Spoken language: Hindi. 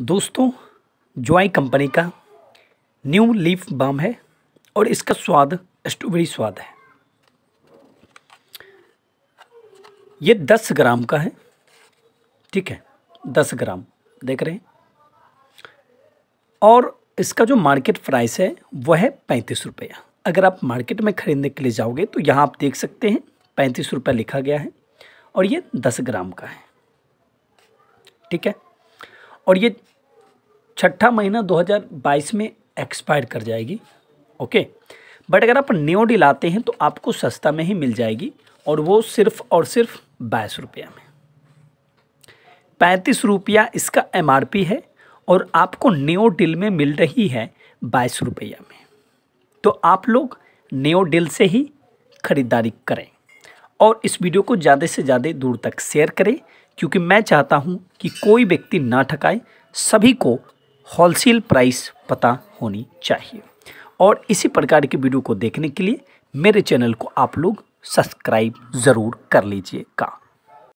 दोस्तों जॉय कंपनी का न्यू लीफ बाम है और इसका स्वाद स्ट्रॉबेरी स्वाद है। ये दस ग्राम का है, ठीक है, दस ग्राम, देख रहे हैं। और इसका जो मार्केट प्राइस है, वह है पैंतीस रुपया अगर आप मार्केट में ख़रीदने के लिए जाओगे तो यहाँ आप देख सकते हैं, पैंतीस रुपये लिखा गया है और ये दस ग्राम का है, ठीक है। और ये छठा महीना 2022 में एक्सपायर कर जाएगी, ओके? बट अगर आप न्यू लाते हैं तो आपको सस्ता में ही मिल जाएगी और वो सिर्फ़ और सिर्फ़ बाईस रुपया में। पैंतीस रुपया इसका एमआरपी है और आपको न्यू डील में मिल रही है बाईस रुपया में। तो आप लोग न्यू डील से ही ख़रीदारी करें और इस वीडियो को ज़्यादा से ज़्यादा दूर तक शेयर करें क्योंकि मैं चाहता हूँ कि कोई व्यक्ति ना ठकाए, सभी को होलसेल प्राइस पता होनी चाहिए। और इसी प्रकार की वीडियो को देखने के लिए मेरे चैनल को आप लोग सब्सक्राइब ज़रूर कर लीजिएगा।